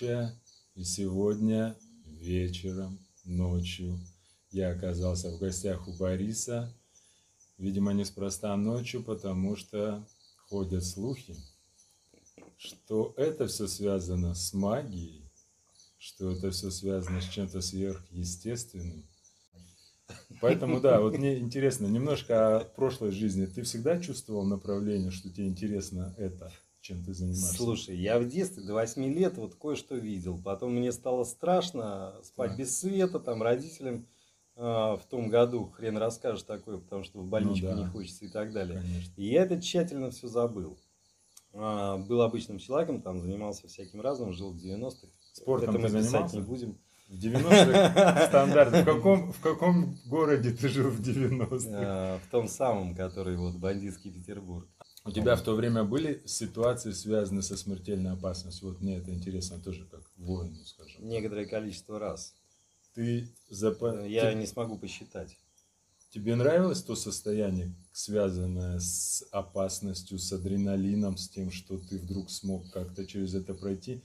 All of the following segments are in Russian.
случая. И сегодня вечером, ночью я оказался в гостях у Бориса. Видимо, неспроста ночью, потому что ходят слухи, что это все связано с магией, что это все связано с чем-то сверхъестественным. Поэтому, да, вот мне интересно немножко о прошлой жизни. Ты всегда чувствовал направление, что тебе интересно это, чем ты занимаешься? Слушай, я в детстве до 8 лет вот кое-что видел. Потом мне стало страшно спать Так. без света, там родителям э, в том году хрен расскажешь такое, потому что в больничку Ну да. не хочется и так далее. Конечно. И я это тщательно все забыл. А, был обычным человеком, там занимался всяким разным, жил в 90-х. Спортом это мы писать занимался? не будем. В 90-х стандарт. В каком, в каком городе ты жил в 90-х? А, в том самом, который вот бандитский Петербург. У тебя в то время были ситуации, связанные со смертельной опасностью? Вот мне это интересно тоже, как воину, скажем. Некоторое количество раз. Ты запа- Я те- не смогу посчитать. Тебе нравилось то состояние, связанное с опасностью, с адреналином, с тем, что ты вдруг смог как-то через это пройти?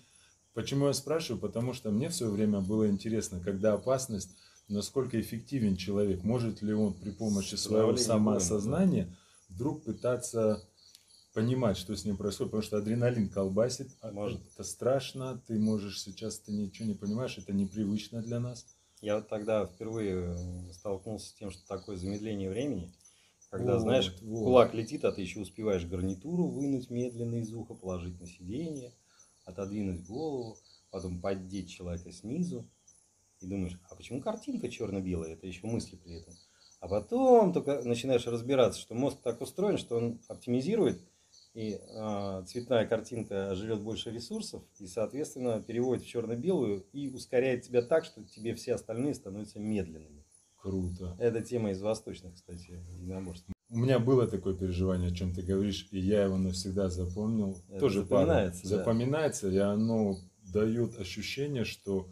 Почему я спрашиваю? Потому что мне в свое время было интересно, когда опасность, насколько эффективен человек, может ли он при помощи своего самоосознания вдруг пытаться понимать, что с ним происходит, потому что адреналин колбасит, а Может. это страшно, ты можешь сейчас, ты ничего не понимаешь, это непривычно для нас. Я вот тогда впервые э, столкнулся с тем, что такое замедление времени. Когда, Вот, знаешь, вот. кулак летит, а ты еще успеваешь гарнитуру вынуть медленно из уха, положить на сиденье, отодвинуть голову, потом поддеть человека снизу. И думаешь, а почему картинка черно-белая? Это еще мысли при этом. А потом только начинаешь разбираться, что мозг так устроен, что он оптимизирует, и а, цветная картинка живет больше ресурсов, и, соответственно, переводит в черно-белую и ускоряет тебя так, что тебе все остальные становятся медленными. Круто. Это тема из восточных, кстати, единоборств. У меня было такое переживание, о чем ты говоришь, и я его навсегда запомнил. Это Тоже пару. запоминается, да. Запоминается, и оно дает ощущение, что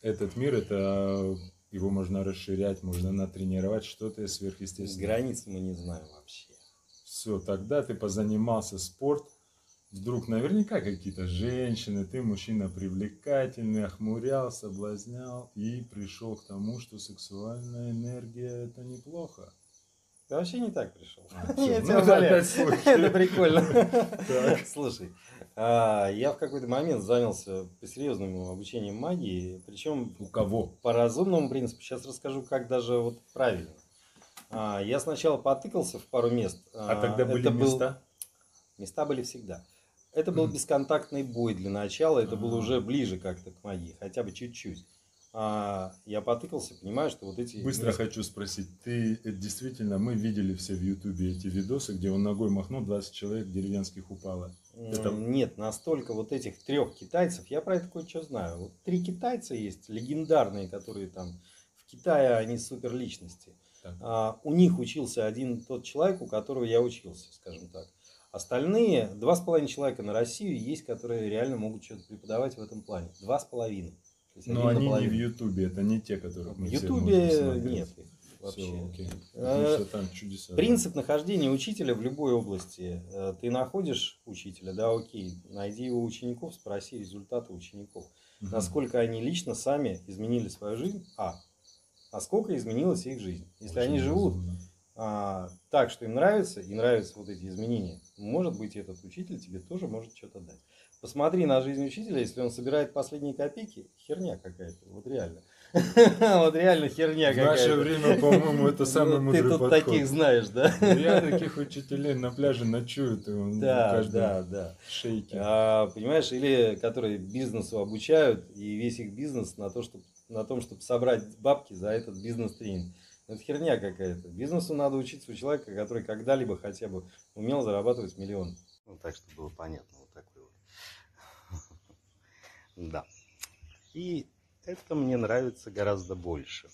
этот мир, это его можно расширять, можно натренировать, что-то сверхъестественное. Границ мы не знаем вообще. Все, тогда ты позанимался спорт, вдруг наверняка какие-то женщины, ты мужчина привлекательный, охмурял, соблазнял и пришел к тому, что сексуальная энергия это неплохо. Ты вообще не так пришел. А, Я ну. Это прикольно. Слушай, а, я в какой-то момент занялся по-серьезному обучением магии, причем У кого? по разумному принципу. Сейчас расскажу, как даже вот правильно. А, Я сначала потыкался в пару мест. А тогда были Это был- места? Места были всегда. Это был бесконтактный бой для начала, это было А. уже ближе как-то к магии, хотя бы чуть-чуть. А, я потыкался, понимаю, что вот эти... Быстро хочу спросить, ты э, действительно, мы видели все в Ютубе эти видосы, где он ногой махнул, 20 человек деревенских упало. Это- Нет, настолько вот этих трех китайцев, я про это кое-что знаю. Вот три китайца есть, легендарные, которые там в Китае, они супер личности. Так. А, у них учился один тот человек, у которого я учился, скажем так. Остальные, два с половиной человека на Россию есть, которые реально могут что-то преподавать в этом плане. Два с половиной. Но они не в. Ютубе, это не те, которых В мы все Ютубе нет их вообще. окей. Э, Потому что там чудеса. Принцип нахождения учителя в любой области. Э, Ты находишь учителя, да, окей, найди его учеников, спроси результаты учеников. Мгм. Насколько они лично сами изменили свою жизнь, а, насколько изменилась их жизнь. Если Очень они живут разумно. а, так, что им нравится, и нравятся вот эти изменения, может быть, этот учитель тебе тоже может что-то дать. Посмотри на жизнь учителя, если он собирает последние копейки, херня какая-то, вот реально. Вот реально херня В наше какая-то. время, по-моему, это самый Ну, Ты мудрый тут подход. таких знаешь, да? Ну, Я таких учителей на пляже ночуют, и он Да, да, да. шейки. А, понимаешь, или которые бизнесу обучают, и весь их бизнес на, то, чтоб, на том, чтобы собрать бабки за этот бизнес-тренинг. Ну, Это херня какая-то. Бизнесу надо учиться у человека, который когда-либо хотя бы умел зарабатывать миллион. Ну, так, чтобы было понятно. Вот такой вот. Да. И это мне нравится гораздо больше.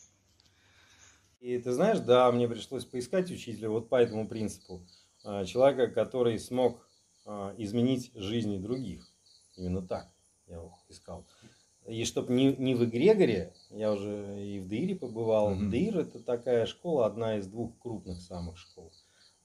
И ты знаешь, да, мне пришлось поискать учителя вот по этому принципу. А, Человека, который смог а, изменить жизни других. Именно так я его искал. И чтобы не, не в эгрегоре, я уже и в Деире побывал. Мгм. Деир это такая школа, одна из двух крупных самых школ,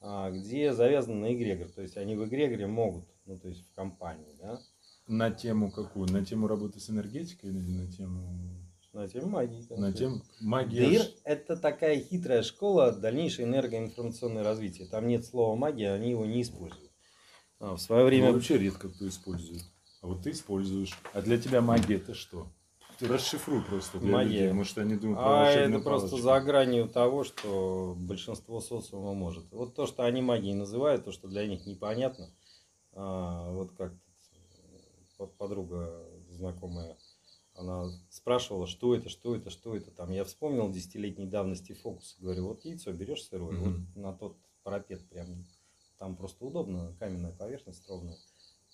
а, где завязаны на эгрегор. То есть они в эгрегоре могут, ну то есть в компании, да. на тему какую? На тему работы с энергетикой или на тему... На тему магии. На конкретно. тему магия. ДИР это такая хитрая школа дальнейшее энергоинформационное развитие. Там нет слова магия, они его не используют. А, в свое Его время вообще редко кто использует. А вот ты используешь. А для тебя магия это что? Ты расшифруй просто для Магия. людей. Может, они думают про А это просто палочку. за гранью того, что большинство социума может. Вот то, что они магией называют, то, что для них непонятно. а, вот как подруга знакомая, она спрашивала, что это, что это, что это. Там я вспомнил десятилетней давности фокус. Говорю, вот яйцо берешь сырое, Мгм. вот на тот парапет прям, там просто удобно, каменная поверхность ровная.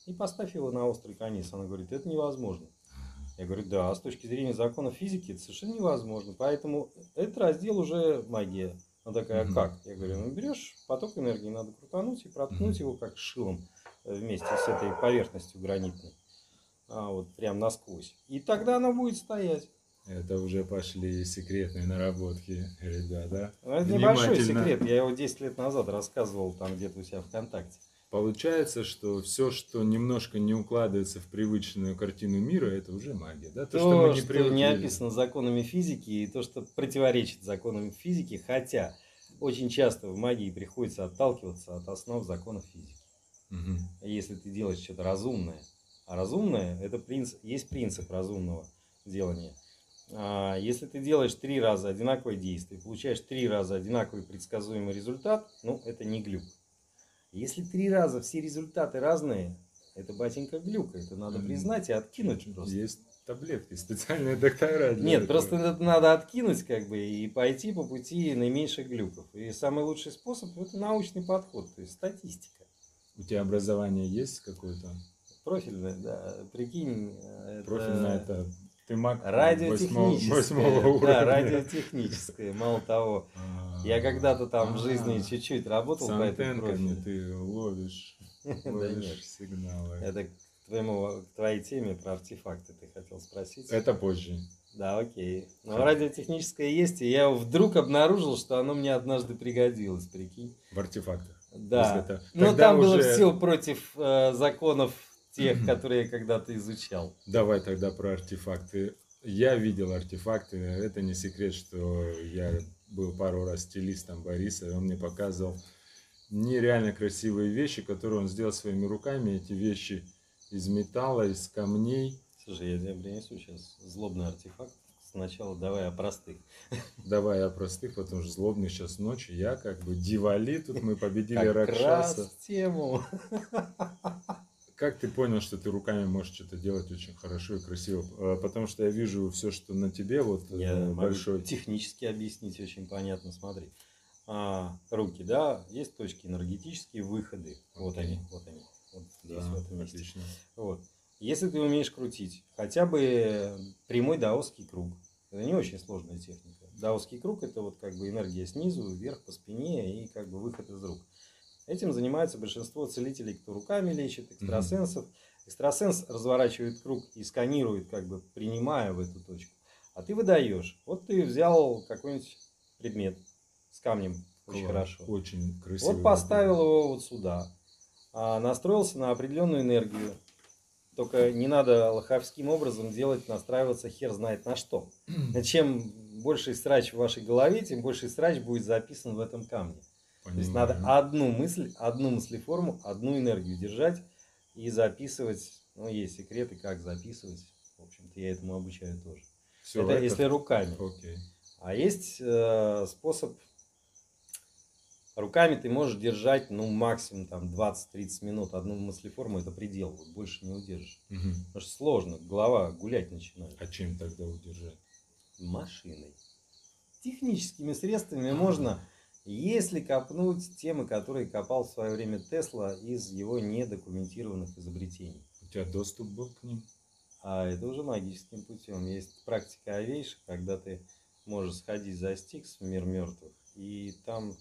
И поставь его на острый конец. Она говорит, это невозможно. Я говорю, да, с точки зрения законов физики это совершенно невозможно. Поэтому этот раздел уже магия. Она такая, Мгм. как? Я говорю, ну берешь поток энергии, надо крутануть и проткнуть его как шилом э, вместе с этой поверхностью гранитной. А, вот прям насквозь. И тогда оно будет стоять. Это уже пошли секретные наработки, ребята. Это небольшой секрет. Я его 10 лет назад рассказывал там где-то у себя ВКонтакте. Получается, что все, что немножко не укладывается в привычную картину мира, это уже магия, да? То, что мы не что привыкли. не описано законами физики, и то, что противоречит законам физики, хотя очень часто в магии приходится отталкиваться от основ законов физики. Мгм. Если ты делаешь что-то разумное, а разумное это принцип, есть принцип разумного делания. А если ты делаешь три раза одинаковое действие, получаешь три раза одинаковый предсказуемый результат, ну это не глюк. Если три раза все результаты разные, это батенька глюка, это надо признать и откинуть просто. Есть таблетки, специальные доктора. для Нет, этого. просто это надо откинуть как бы и пойти по пути наименьших глюков. И самый лучший способ это научный подход, то есть статистика. У тебя образование есть какое-то? Профильное, да. Прикинь, э, это Профильное это... Ты маг радиотехническое. Да, радиотехническое. Мало того, А, я когда-то там в жизни а, чуть-чуть работал по этой профилю. ты ловишь, сигналы. Это к твоему, твоей теме про артефакты ты хотел спросить? Это позже. Да, окей. Но Хорошо. радиотехническое есть, и я вдруг обнаружил, что оно мне однажды пригодилось, прикинь. В артефактах. Да. Это- Но тогда там было уже- все против э, законов тех, которые я когда-то изучал. Давай тогда про артефакты. Я видел артефакты. Это не секрет, что я был пару раз стилистом Бориса, и он мне показывал нереально красивые вещи, которые он сделал своими руками. Эти вещи из металла, из камней. Слушай, я тебе принесу сейчас злобный артефакт. Сначала давай о простых. Давай о простых, потому что злобный сейчас ночь. Я как бы Дивали, тут мы победили Как раз Ракшаса. в тему. Как ты понял, что ты руками можешь что-то делать очень хорошо и красиво? Э, Потому что я вижу все, что на тебе, вот э, Я могу большой. технически объяснить очень понятно. Смотри. А, руки, да, есть точки энергетические, выходы. Вот Окей. они, вот они. Вот здесь, Да, в этом месте. отлично. Вот. Если ты умеешь крутить хотя бы прямой даосский круг, это не очень сложная техника. Даосский круг это вот как бы энергия снизу, вверх по спине и как бы выход из рук. Этим занимается большинство целителей, кто руками лечит, экстрасенсов. Экстрасенс разворачивает круг и сканирует, как бы принимая в эту точку. А ты выдаешь. Вот ты взял какой-нибудь предмет с камнем, очень Класс. хорошо. Очень красиво. Вот поставил его вот сюда, а, настроился на определенную энергию. Только не надо лоховским образом делать, настраиваться хер знает на что. Чем больше срач в вашей голове, тем больше срач будет записан в этом камне. То есть надо одну мысль, одну мыслеформу, одну энергию держать и записывать. Ну, есть секреты, как записывать. В общем-то, я этому обучаю тоже. Всё, это, если руками. Окей. А есть э, способ, руками ты можешь держать, ну, максимум там 20-30 минут одну мыслеформу, это предел, вот больше не удержишь. Мгм. Потому что сложно, голова гулять начинает. А чем тогда удержать? Машиной. Техническими средствами можно, если копнуть темы, которые копал в свое время Тесла из его недокументированных изобретений. У тебя доступ был к ним? А это уже магическим путем. Есть практика овейша, когда ты можешь сходить за Стикс в мир мертвых и там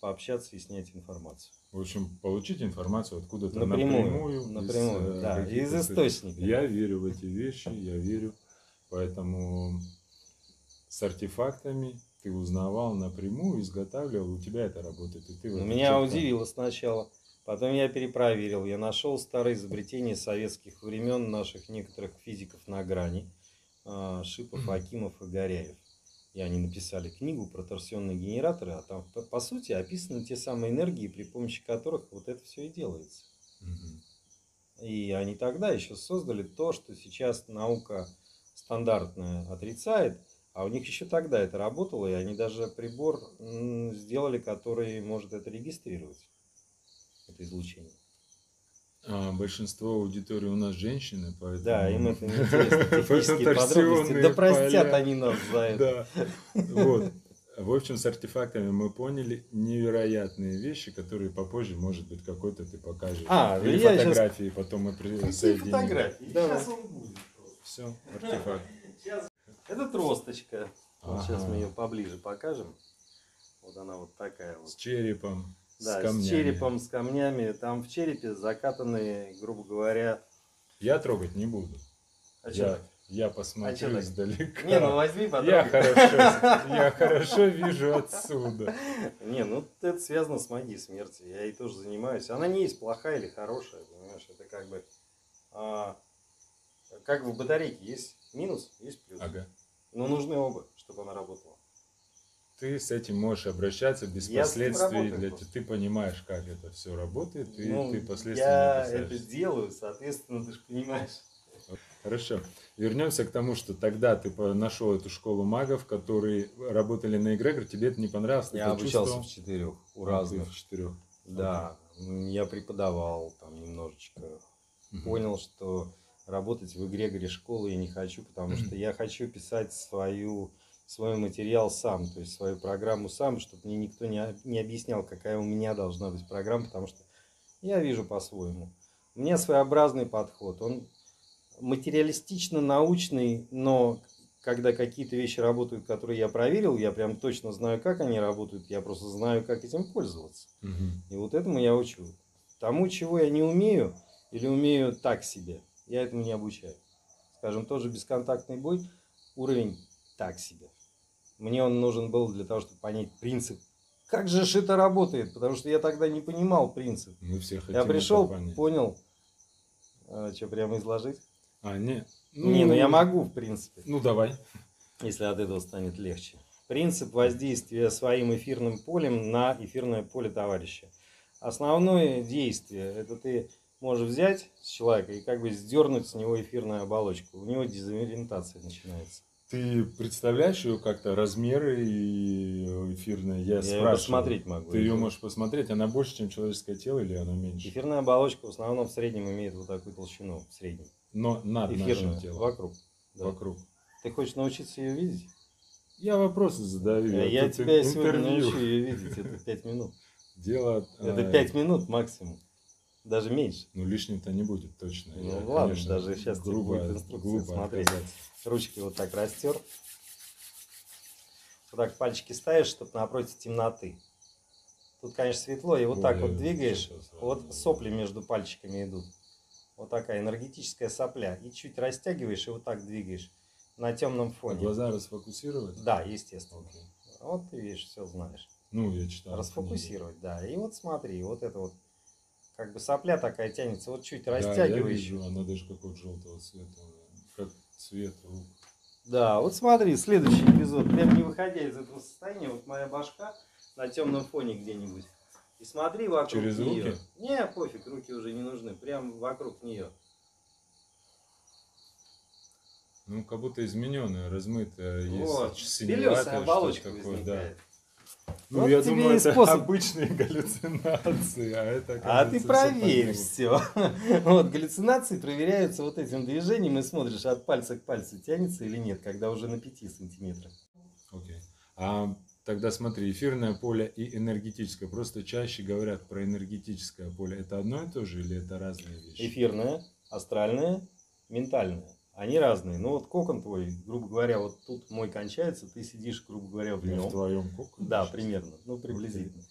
пообщаться и снять информацию. В общем, получить информацию откуда-то Напрямую, напрямую. из, напрямую, э, да, из источника. Я верю в эти вещи, я верю. Поэтому с артефактами ты узнавал напрямую, изготавливал, у тебя это работает. И ты в Но это Меня чётко- удивило сначала. Потом я перепроверил, я нашел старые изобретения советских времен наших некоторых физиков на грани, а, Шипов, Акимов и Горяев. И они написали книгу про торсионные генераторы, а там, по, по сути, описаны те самые энергии, при помощи которых вот это все и делается. И они тогда еще создали то, что сейчас наука стандартная отрицает, а у них еще тогда это работало, и они даже прибор сделали, который может это регистрировать, это излучение. А, большинство аудитории у нас женщины, поэтому... Да, им это не интересно, технические подробности. Да простят поля. они нас за это. Да. Вот. В общем, с артефактами мы поняли невероятные вещи, которые попозже, может быть, какой-то ты покажешь. А, Или я фотографии, потом мы присоединим. Давай. Сейчас Все, артефакт. Это тросточка. Вот сейчас мы ее поближе покажем. Вот она вот такая вот. С черепом, Да, с с, черепом, с камнями. Там в черепе закатаны, грубо говоря. Я трогать не буду. А я, я А посмотрю так? издалека. Не, ну возьми я, потрогай. хорошо, я хорошо вижу отсюда. Не, ну это связано с магией смерти. Я ей тоже занимаюсь. Она не есть плохая или хорошая, понимаешь? Это как бы... а, как в батарейке есть минус, есть плюс. Ага. Но нужны оба, чтобы она работала. Ты с этим можешь обращаться без Я последствий. Для... Ты понимаешь, как это все работает, и Ну, ты последствия я не это опасаешься. делаю, соответственно, ты же понимаешь. Хорошо. Вернемся к тому, что тогда ты нашел эту школу магов, которые работали на эгрегор, тебе это не понравилось? Я обучался в четырех, у А, разных. в четырех. Да, я преподавал там немножечко. Мгм. Понял, что работать в эгрегоре школы я не хочу, потому что я хочу писать свою, свой материал сам, то есть свою программу сам, чтобы мне никто не, не объяснял, какая у меня должна быть программа, потому что я вижу по-своему. У меня своеобразный подход, он материалистично-научный, но когда какие-то вещи работают, которые я проверил, я прям точно знаю, как они работают, я просто знаю, как этим пользоваться. Мгм. И вот этому я учу. Тому, чего я не умею, или умею так себе, я этому не обучаю. Скажем, тот же бесконтактный бой, уровень так себе. Мне он нужен был для того, чтобы понять принцип. Как же ж это работает? Потому что я тогда не понимал принцип. Мы все хотим я пришел, понял. что, прямо изложить? А, не. не, ну я могу, в принципе, Ну, давай. если от этого станет легче. Принцип воздействия своим эфирным полем на эфирное поле товарища. Основное действие – это ты можешь взять с человека и как бы сдернуть с него эфирную оболочку. У него дезориентация начинается. Ты представляешь ее как-то размеры и эфирные? Я, Я спрашиваю. посмотреть могу. Ты ее можешь посмотреть, она больше, чем человеческое тело, или она меньше? Эфирная оболочка в основном в среднем имеет вот такую толщину. В среднем. Но над Эфирную. нашим телом. Вокруг. Да. Вокруг. Ты хочешь научиться ее видеть? Я вопросы задаю. Я, тут тебя сегодня интервью. научу ее видеть. Это 5 минут. Дело... Это э, 5 минут максимум. Даже меньше. Ну, лишним-то не будет, точно. Ну, Я, ладно, конечно, даже сейчас грубо, будет инструкция глупо смотреть. отказаться. Ручки вот так растер. Вот так пальчики ставишь, чтобы напротив темноты. Тут, конечно, светло, и вот так Ой, вот двигаешь. сейчас, Вот сопли между пальчиками идут. Вот такая энергетическая сопля. И чуть растягиваешь, и вот так двигаешь. На темном А фоне. глаза расфокусировать? Да, естественно. Окей. Вот ты видишь, все знаешь. Ну, я читал. Расфокусировать, да. И вот смотри, вот это вот. Как бы сопля такая тянется. Вот чуть книги. Да, я вижу, она даже какого-то желтого цвета. Как цвет рук. Да, вот смотри, следующий эпизод. Прям не выходя из этого состояния, вот моя башка на темном фоне где-нибудь. И смотри вокруг Через нее. руки? Не, пофиг, руки уже не нужны. Прям вокруг нее. Ну, как будто измененная, размытая. Вот, белесая оболочка такое, возникает. Ну, Вот я думаю, это способ. обычные галлюцинации, а это А ты проверь по все. Вот, галлюцинации проверяются вот этим движением и смотришь, от пальца к пальцу тянется или нет, когда уже на 5 сантиметрах. Окей. А тогда смотри, эфирное поле и энергетическое. Просто чаще говорят про энергетическое поле. Это одно и то же или это разные вещи? Эфирное, астральное, ментальное. Они разные. Ну вот кокон твой, грубо говоря, вот тут мой кончается, ты сидишь, грубо говоря, в Я в нем. твоем коконе? Да, примерно. Ну, приблизительно.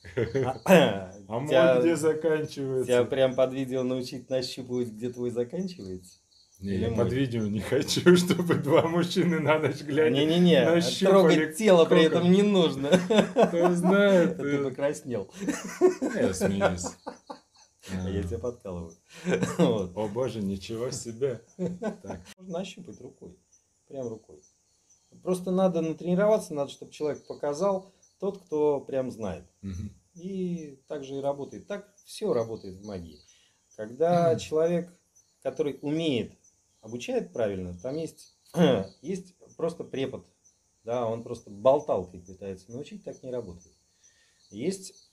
А мой Тебя- где заканчивается? Тебя прям под видео научить нащупывать, где твой заканчивается? Не, я мой? под видео не хочу, чтобы два мужчины на ночь глядя. Не-не-не, трогать тело при этом не нужно. Кто знает. Ты покраснел. Я смеюсь. А я тебя подкалываю. О боже, ничего себе. Можно нащупать рукой, прям рукой. Просто надо натренироваться, надо, чтобы человек показал тот, кто прям знает. И так же и работает. Так все работает в магии. Когда человек, который умеет, обучает правильно, там есть, есть просто препод. Да, он просто болталкой пытается научить, так не работает. Есть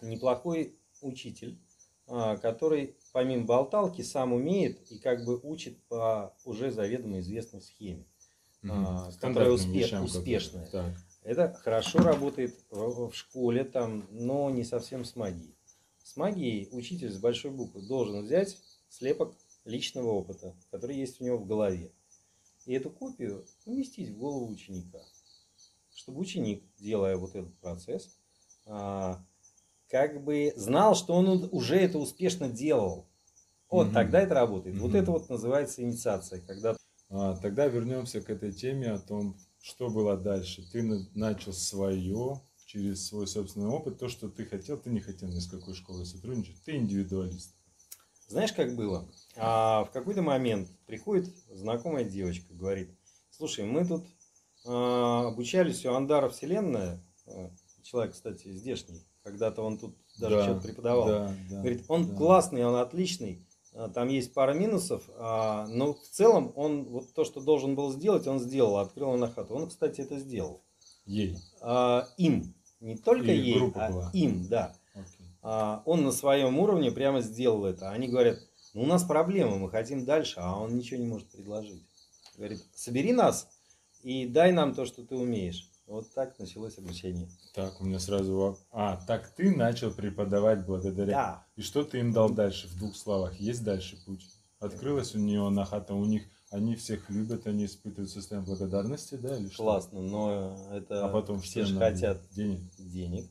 неплохой учитель, который помимо болталки сам умеет и как бы учит по уже заведомо известной схеме. А, которая Стандартным успе- вещам, которые- успешная. Так. Это хорошо работает в, в школе, там, но не совсем с магией. С магией учитель с большой буквы должен взять слепок личного опыта, который есть у него в голове. И эту копию уместить в голову ученика. Чтобы ученик, делая вот этот процесс, а, как бы знал, что он уже это успешно делал. Вот Мгм. тогда это работает. Вот Мгм. это вот называется инициация, когда А, тогда вернемся к этой теме о том, что было дальше. Ты на- начал свое через свой собственный опыт, то, что ты хотел, ты не хотел ни с какой школой сотрудничать, ты индивидуалист. Знаешь, как было? А, в какой-то момент приходит знакомая девочка, говорит, слушай, мы тут а, обучались у Андара Вселенная, а, человек, кстати, здешний, когда-то он тут даже Да, что-то преподавал. Да, да, Говорит, он да. классный, он отличный, а, там есть пара минусов, а, но в целом он вот то, что должен был сделать, он сделал, открыл на хату. Он, кстати, это сделал. Ей. А, им, не только Или ей, а была. им, да. Окей. А, он на своем уровне прямо сделал это. Они говорят, ну у нас проблемы, мы хотим дальше, а он ничего не может предложить. Говорит, собери нас и дай нам то, что ты умеешь. Вот так началось обучение. Так, у меня сразу... А, так ты начал преподавать благодаря... Да. И что ты им дал дальше, в двух словах? Есть дальше путь? Открылась у нее нахата, у них... Они всех любят, они испытывают состояние благодарности, да, или что? Классно, но это А потом все что же хотят Денег. денег.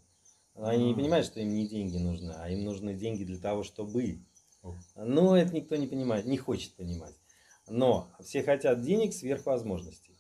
Они не А. понимают, что им не деньги нужны, а им нужны деньги для того, чтобы. О. Но это никто не понимает, не хочет понимать. Но все хотят денег сверх возможностей.